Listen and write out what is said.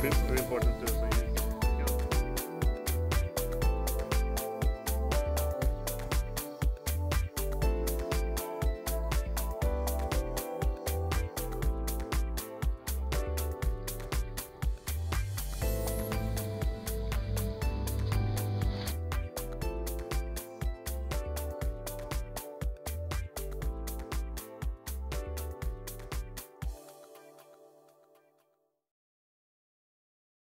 very important to